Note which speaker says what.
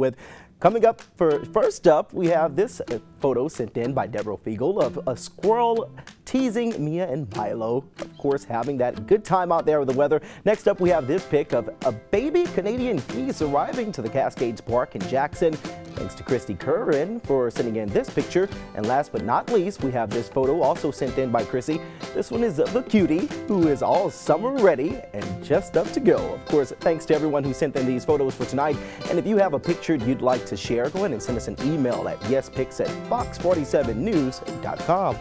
Speaker 1: with. Coming up for first up, we have this uh, photo sent in by Deborah Fiegel of a squirrel teasing Mia and Milo. Of course, having that good time out there with the weather. Next up, we have this pic of a baby Canadian geese arriving to the Cascades Park in Jackson. Thanks to Christy Curran for sending in this picture. And last but not least, we have this photo also sent in by Chrissy. This one is the cutie who is all summer ready and just up to go. Of course, thanks to everyone who sent in these photos for tonight. And if you have a picture you'd like to share, go ahead and send us an email at yespics at fox47news.com.